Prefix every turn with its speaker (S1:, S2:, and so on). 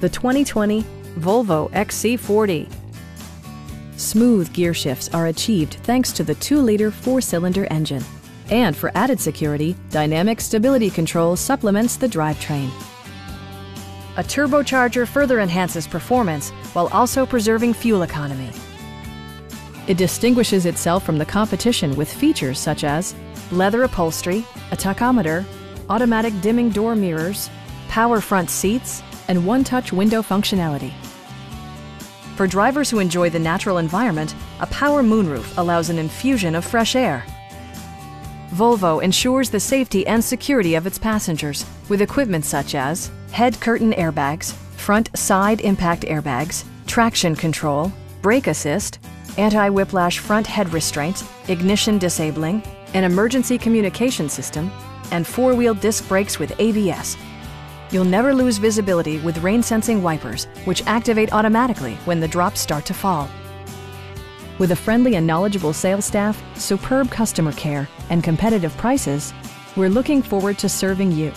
S1: the 2020 Volvo XC40. Smooth gear shifts are achieved thanks to the 2-liter 4-cylinder engine. And for added security, Dynamic Stability Control supplements the drivetrain. A turbocharger further enhances performance while also preserving fuel economy. It distinguishes itself from the competition with features such as leather upholstery, a tachometer, automatic dimming door mirrors, power front seats, and one-touch window functionality. For drivers who enjoy the natural environment, a power moonroof allows an infusion of fresh air. Volvo ensures the safety and security of its passengers with equipment such as head curtain airbags, front side impact airbags, traction control, brake assist, anti-whiplash front head restraints, ignition disabling, an emergency communication system, and four-wheel disc brakes with ABS. You'll never lose visibility with rain-sensing wipers, which activate automatically when the drops start to fall. With a friendly and knowledgeable sales staff, superb customer care, and competitive prices, we're looking forward to serving you.